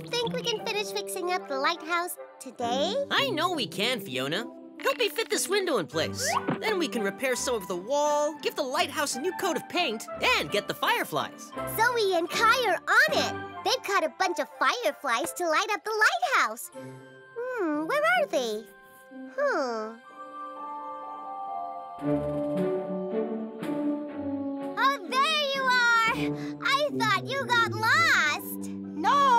think we can finish fixing up the lighthouse today? I know we can, Fiona. Help me fit this window in place. Then we can repair some of the wall, give the lighthouse a new coat of paint, and get the fireflies. Zoe and Kai are on it. They've caught a bunch of fireflies to light up the lighthouse. Hmm, where are they? Hmm. Oh, there you are! I thought you got lost. Nope,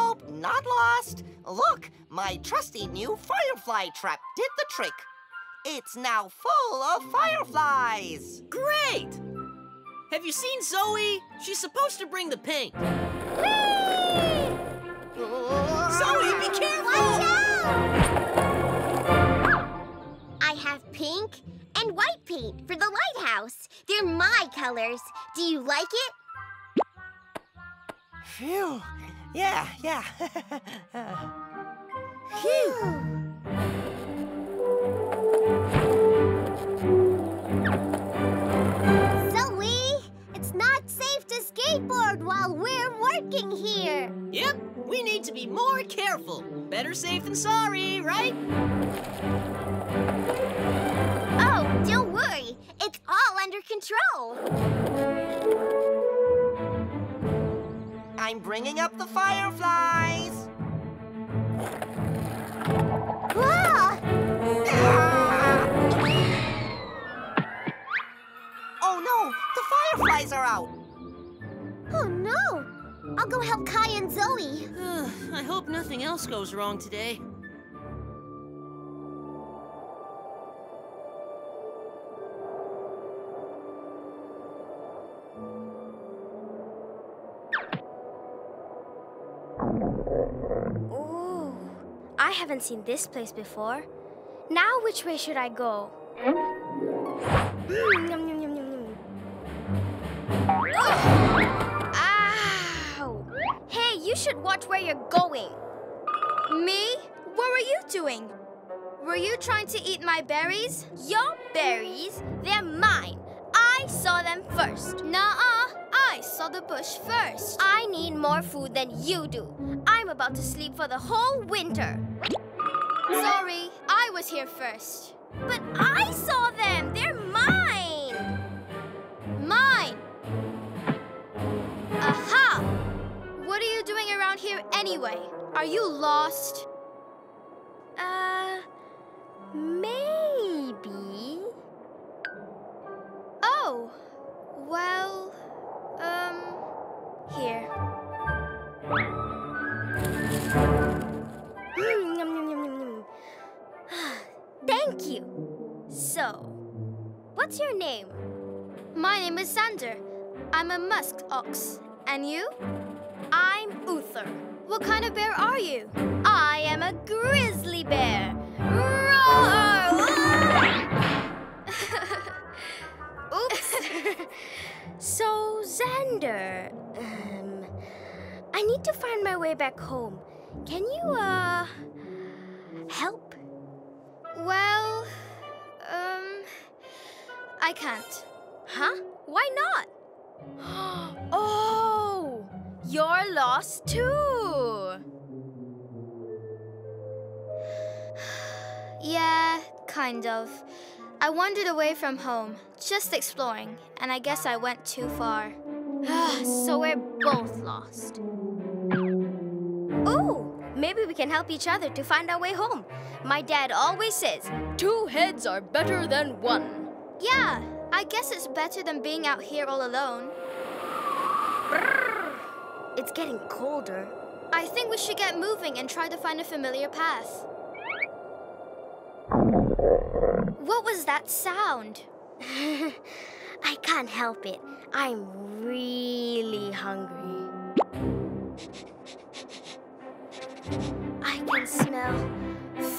not lost. Look, my trusty new firefly trap did the trick. It's now full of fireflies. Great! Have you seen Zoe? She's supposed to bring the paint. Zoe, be careful! I have pink and white paint for the lighthouse. They're my colors. Do you like it? Phew. Yeah, yeah. Phew. Zoe, it's not safe to skateboard while we're working here. Yep, we need to be more careful. Better safe than sorry, right? Oh, don't worry. It's all under control. I'm bringing up the fireflies. Ah! Oh no, the fireflies are out. Oh no! I'll go help Kai and Zoe. I hope nothing else goes wrong today. I haven't seen this place before. Now, which way should I go? Yum, yum, yum. Ow! Hey, you should watch where you're going. Me? What were you doing? Were you trying to eat my berries? Your berries, they're mine. I saw them first. Nuh-uh. I saw the bush first. I need more food than you do. I'm about to sleep for the whole winter. Was here first. But I saw them. They're mine. Mine. Aha! What are you doing around here anyway? Are you lost? Uh, maybe. Oh, well, what's your name? My name is Xander. I'm a musk ox. And you? I'm Uthor. What kind of bear are you? I am a grizzly bear. Roar! Oops. so, Xander, um, I need to find my way back home. Can you, uh, help? I can't. Huh? Why not? oh, you're lost too. Yeah, kind of. I wandered away from home, just exploring, and I guess I went too far. so we're both lost. Ooh, maybe we can help each other to find our way home. My dad always says, two heads are better than one. Yeah, I guess it's better than being out here all alone. It's getting colder. I think we should get moving and try to find a familiar path. What was that sound? I can't help it. I'm really hungry. I can smell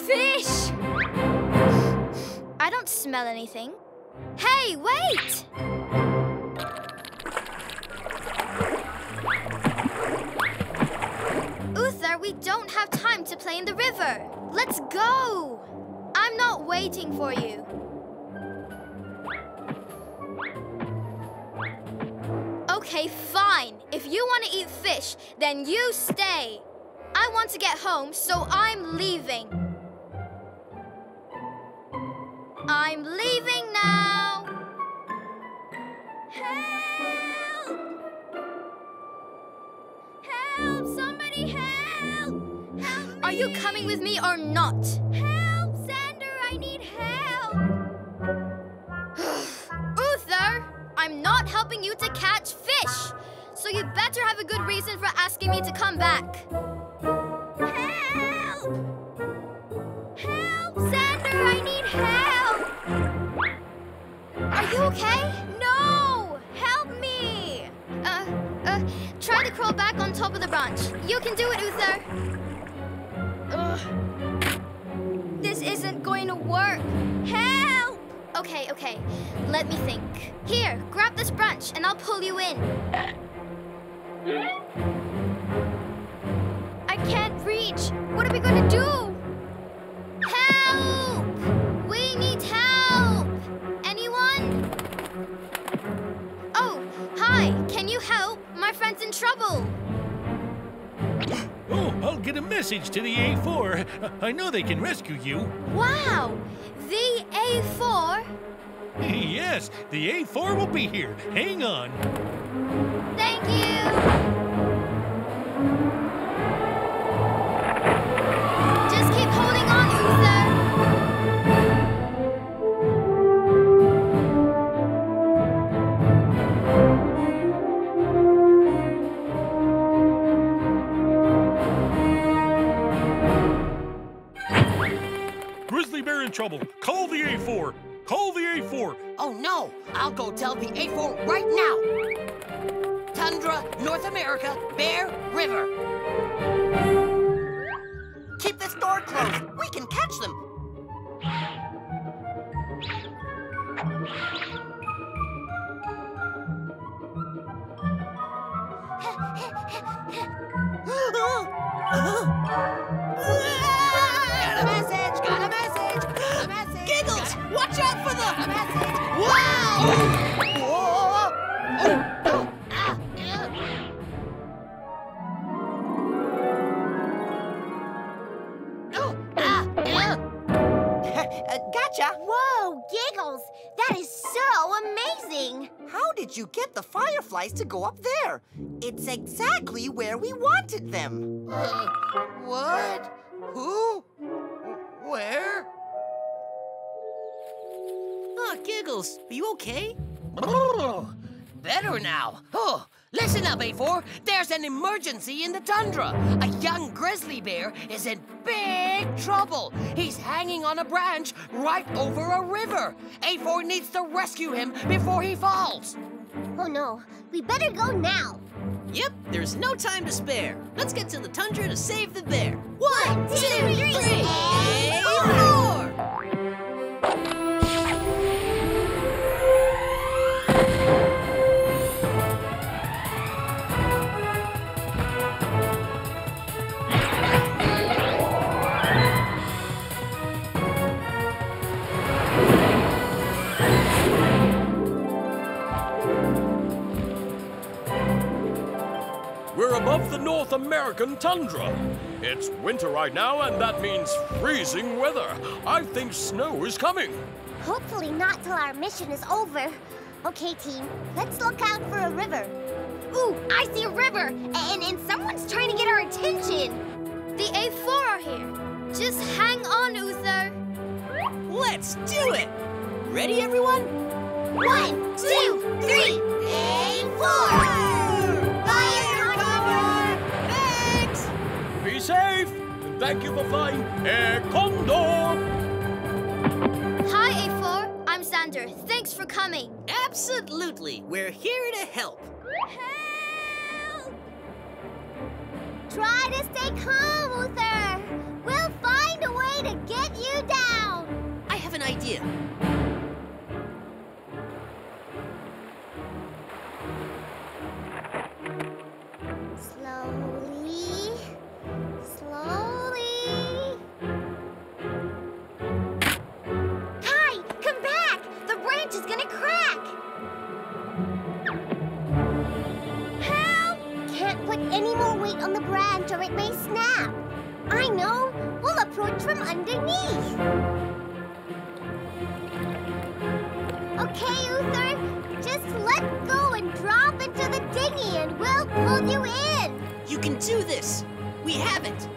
fish! I don't smell anything. Hey, wait! Uthor, we don't have time to play in the river. Let's go! I'm not waiting for you. Okay, fine. If you want to eat fish, then you stay. I want to get home, so I'm leaving. I'm leaving you coming with me or not? Help, Xander! I need help! Uthor! I'm not helping you to catch fish! So you better have a good reason for asking me to come back. Help! Help! Xander, I need help! Are you okay? No! Help me! Uh, uh, try to crawl back on top of the branch. You can do it, Uthor. This isn't going to work. Help! Okay, okay. Let me think. Here, grab this branch and I'll pull you in. I can't reach. What are we going to do? Message to the A4. I know they can rescue you. Wow! The A4? Yes, the A4 will be here. Hang on. Trouble. Call the A4. Call the A4. Oh no! I'll go tell the A4 right now! Tundra, North America, Bear River. Keep this door closed. We can catch them. You get the fireflies to go up there? It's exactly where we wanted them. Uh, what? Who? Where? Oh, Giggles, are you okay? Better now. Oh, listen up, A4. There's an emergency in the tundra. A young grizzly bear is in big trouble. He's hanging on a branch right over a river. A4 needs to rescue him before he falls. Oh no, we better go now. Yep, there's no time to spare. Let's get to the tundra to save the bear. One, two, three, A4! We're American tundra. It's winter right now, and that means freezing weather. I think snow is coming. Hopefully not till our mission is over. Okay, team, let's look out for a river. Ooh, I see a river, and, and someone's trying to get our attention. The A4 are here. Just hang on, Uthor. Let's do it! Ready, everyone? One, two, three, Thank you for flying Air Condor. Hi, A4. I'm Xander. Thanks for coming. Absolutely. We're here to help. Help! Try to stay calm, Uthor. put any more weight on the branch or it may snap. I know. We'll approach from underneath. Okay, Uthor. Just let go and drop into the dinghy and we'll pull you in. You can do this. We have it.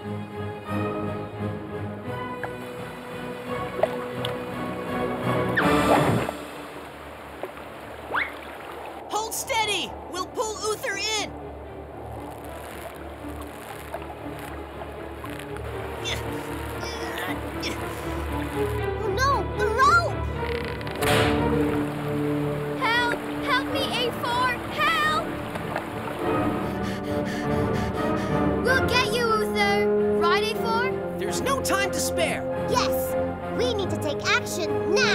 Action now.